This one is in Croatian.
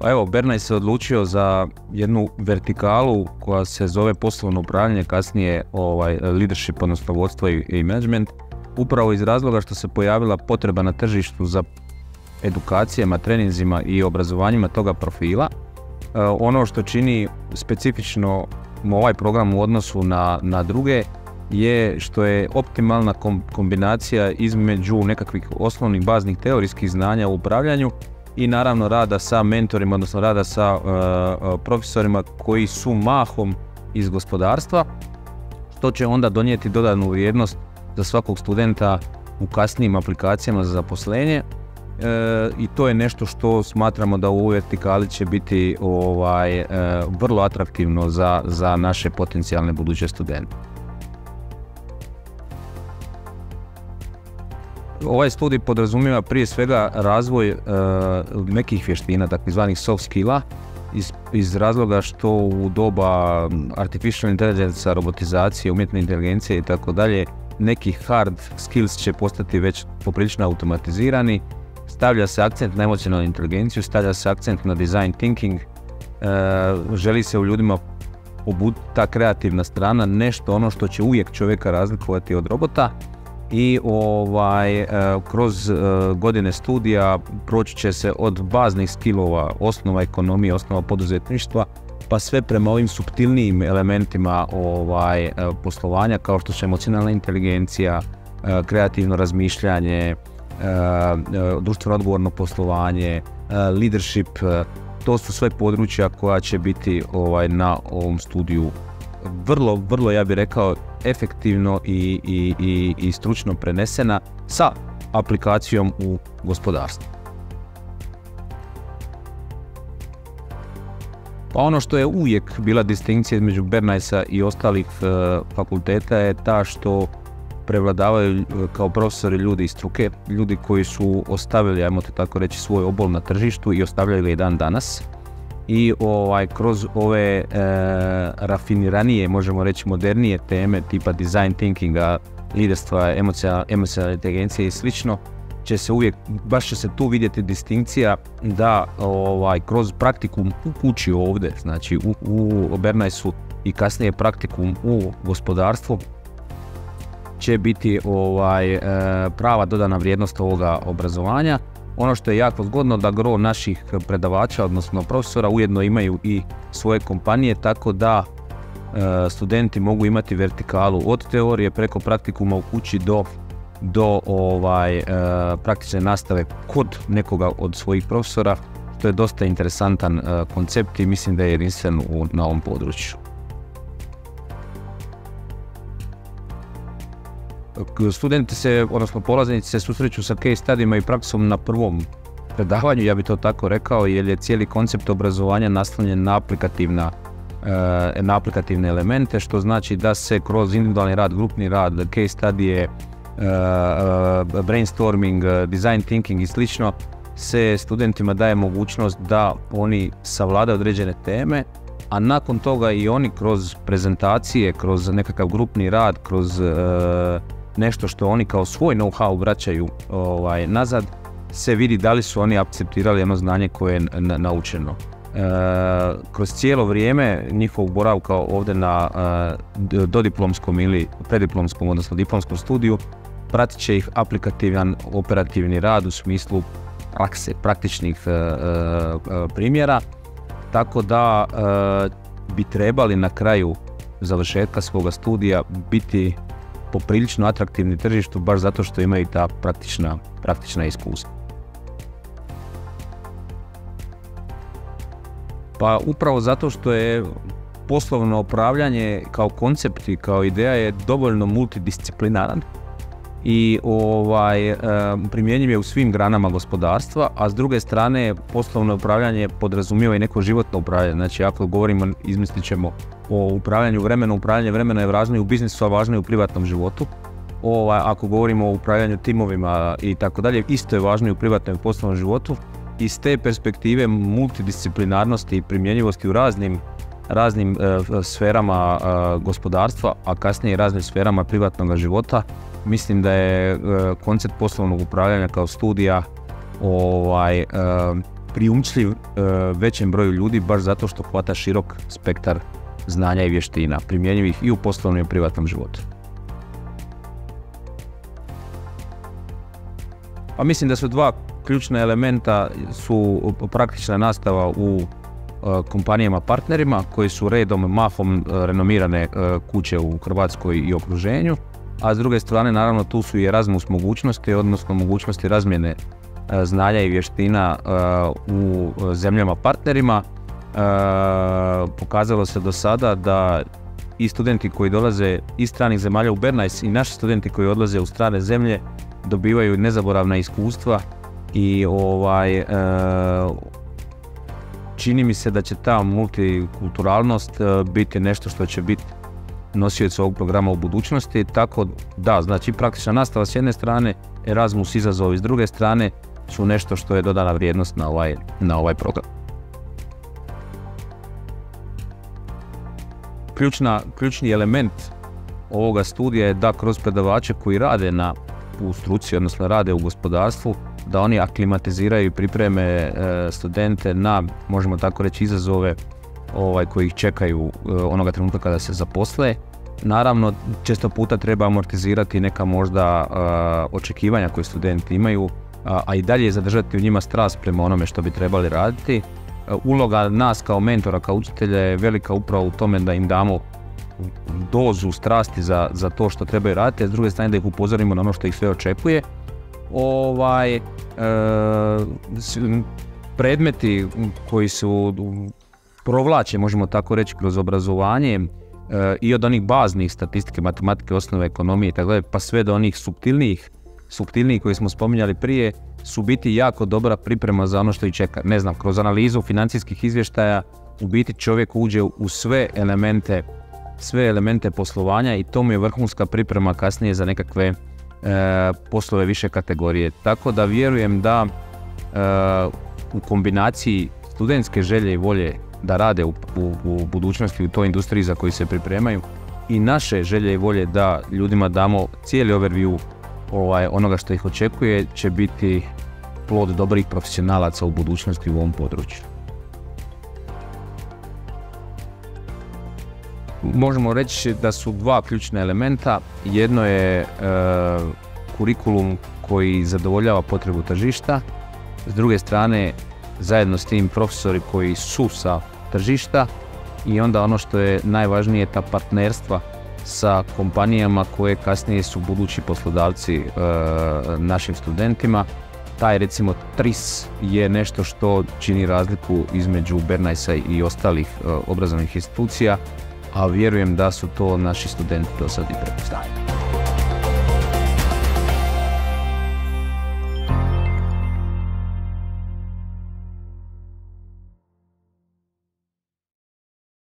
Pa evo, Bernay se odlučio za jednu vertikalu koja se zove poslovno upravljanje, kasnije ovaj, leadership, odnosno vodstvo i, i management, upravo iz razloga što se pojavila potreba na tržištu za edukacijama, treninzima i obrazovanjima toga profila. E, ono što čini specifično ovaj program u odnosu na, na druge je što je optimalna kombinacija između nekakvih osnovnih baznih teorijskih znanja u upravljanju i naravno rada sa mentorima, odnosno rada sa uh, uh, profesorima koji su mahom iz gospodarstva, što će onda donijeti dodanu vrijednost za svakog studenta u kasnijim aplikacijama za zaposlenje e, i to je nešto što smatramo da u ovoj vertikali će biti ovaj, e, vrlo atraktivno za, za naše potencijalne buduće studente. Ovaj studij podrazumijeva prije svega razvoj nekih vještina, takozvanih soft skilla, iz, iz razloga što u doba artificial intelligence, robotizacije, umjetne inteligencije i tako dalje, neki hard skills će postati već poprilično automatizirani. Stavlja se akcent na emocionalnu inteligenciju, stavlja se akcent na design thinking, uh, želi se u ljudima obuditi ta kreativna strana, nešto ono što će uvijek čovjeka razlikovati od robota i ovaj, e, kroz e, godine studija proći će se od baznih skillova, osnova ekonomije, osnova poduzetništva, pa sve prema ovim subtilnijim elementima ovaj, e, poslovanja kao što su emocionalna inteligencija, kreativno razmišljanje, društveno odgovorno poslovanje, leadership, to su sve područja koja će biti ovaj, na ovom studiju vrlo, vrlo ja bih rekao efektivno i, i, i, i stručno prenesena sa aplikacijom u gospodarstvu. Pa ono što je uvijek bila distinkcija između Bernajsa i ostalih e, fakulteta je ta što prevladavaju e, kao profesori ljudi iz struke, ljudi koji su ostavili, ajmo to tako reći, svoj obol na tržištu i ostavljaju ga i dan danas i ovaj kroz ove e, rafiniranije, možemo reći modernije teme tipa design thinkinga, liderstva, emocionalne inteligencije i slično, će se uvijek, baš će se tu vidjeti distinkcija da ovaj, kroz praktikum u kući ovdje, znači u, u Bernajsu i kasnije praktikum u gospodarstvu će biti ovaj, e, prava dodana vrijednost ovoga obrazovanja ono što je jako zgodno da gro naših predavača, odnosno profesora, ujedno imaju i svoje kompanije, tako da e, studenti mogu imati vertikalu od teorije preko praktikuma u kući do do ovaj e, praktične nastave kod nekoga od svojih profesora, što je dosta interesantan e, koncept i mislim da je jedinstven na ovom području. Studenti se, odnosno polaznici se susreću sa case studijima i praksom na prvom predavanju, ja bih to tako rekao, jer je cijeli koncept obrazovanja naslonjen na aplikativna eh, na aplikativne elemente, što znači da se kroz individualni rad, grupni rad, case studije, eh, eh, brainstorming, design thinking i slično, se studentima daje mogućnost da oni savladaju određene teme, a nakon toga i oni kroz prezentacije, kroz nekakav grupni rad, kroz nešto što oni kao svoj know-how vraćaju ovaj, nazad, se vidi da li su oni akceptirali jedno znanje koje je naučeno. E, kroz cijelo vrijeme njihovog boravka ovdje na e, dodiplomskom ili prediplomskom, odnosno diplomskom studiju, pratit će ih aplikativan operativni rad u smislu prakse, praktičnih e, e, primjera, tako da bi trebali na kraju završetka svoga studija biti poprilično atraktivni tržištu baš zato što imaju ta praktična, praktična iskustva. Pa upravo zato što je poslovno upravljanje kao koncept i kao ideja je dovoljno multidisciplinaran i ovaj, primjenjiv je u svim granama gospodarstva, a s druge strane poslovno upravljanje podrazumijeva i neko životno upravljanje. Znači ako govorimo, izmislit ćemo o upravljanju vremena, upravljanje vremena je važno i u biznisu, a važno i u privatnom životu. Ovaj, ako govorimo o upravljanju timovima i tako dalje, isto je važno i u privatnom i poslovnom životu. Iz te perspektive multidisciplinarnosti i primjenjivosti u raznim raznim e, sferama e, gospodarstva, a kasnije i raznim sferama privatnog života, Mislim da je e, koncept poslovnog upravljanja kao studija ovaj, e, priumčljiv većem broju ljudi baš zato što hvata širok spektar znanja i vještina, primjenjivih i u poslovnom i privatnom životu. Pa mislim da su dva ključna elementa su praktična nastava u kompanijama partnerima koji su redom mahom renomirane kuće u Hrvatskoj i okruženju, a s druge strane naravno tu su i Erasmus mogućnosti, odnosno mogućnosti razmjene znanja i vještina u zemljama partnerima. Pokazalo se do sada da i studenti koji dolaze iz stranih zemalja u Bernajs i naši studenti koji odlaze u strane zemlje dobivaju nezaboravna iskustva i ovaj e, čini mi se da će ta multikulturalnost e, biti nešto što će biti nosioc ovog programa u budućnosti, tako da, znači praktična nastava s jedne strane, Erasmus izazovi s druge strane su nešto što je dodana vrijednost na ovaj, na ovaj program. Ključna, ključni element ovoga studija je da kroz predavače koji rade na u struci, odnosno rade u gospodarstvu, da oni aklimatiziraju i pripreme e, studente na, možemo tako reći, izazove ovaj, koji ih čekaju e, onoga trenutka kada se zaposle. Naravno, često puta treba amortizirati neka možda e, očekivanja koje studenti imaju, a, i dalje zadržati u njima strast prema onome što bi trebali raditi. Uloga nas kao mentora, kao učitelja je velika upravo u tome da im damo dozu strasti za, za to što trebaju raditi, a s druge strane da ih upozorimo na ono što ih sve očekuje. Ovaj, e, predmeti koji su provlače, možemo tako reći, kroz obrazovanje e, i od onih baznih statistike, matematike, osnove ekonomije tako pa sve do onih subtilnijih, subtilnijih koji smo spominjali prije, su biti jako dobra priprema za ono što ih čeka. Ne znam, kroz analizu financijskih izvještaja u biti čovjek uđe u sve elemente sve elemente poslovanja i to mu je vrhunska priprema kasnije za nekakve e, poslove više kategorije. Tako da vjerujem da e, u kombinaciji studentske želje i volje da rade u, u, budućnosti u toj industriji za koju se pripremaju i naše želje i volje da ljudima damo cijeli overview ovaj, onoga što ih očekuje će biti plod dobrih profesionalaca u budućnosti u ovom području. možemo reći da su dva ključna elementa. Jedno je e, kurikulum koji zadovoljava potrebu tržišta, s druge strane zajedno s tim profesori koji su sa tržišta i onda ono što je najvažnije ta partnerstva sa kompanijama koje kasnije su budući poslodavci e, našim studentima. Taj recimo TRIS je nešto što čini razliku između Bernajsa i ostalih e, obrazovnih institucija a vjerujem da su to naši studenti do sad i prepostavili.